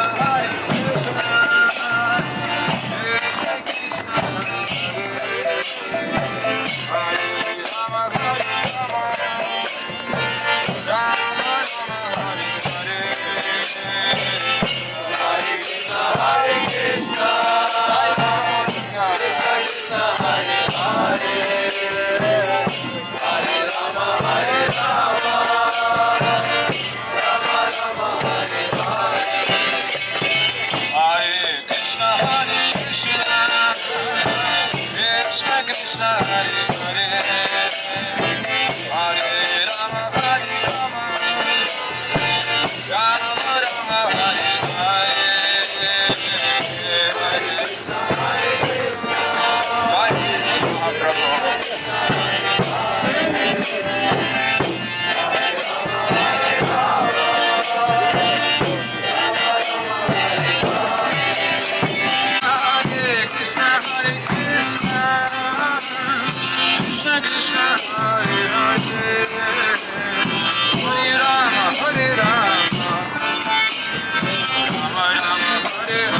감사합니다. Hare Rama, Hare Rama, Rama Rama, Hare Rama.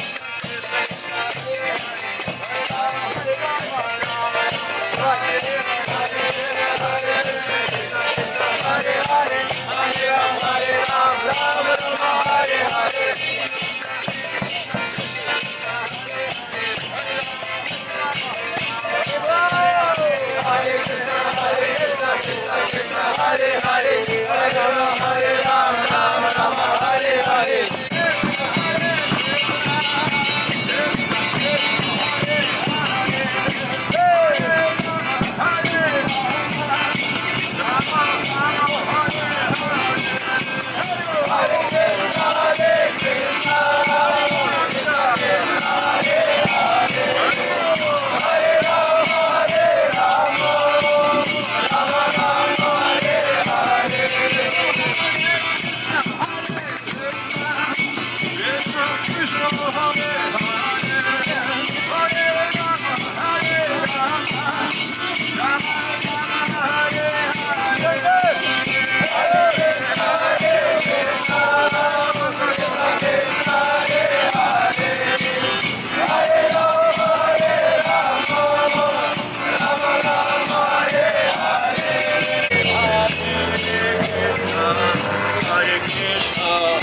Lord.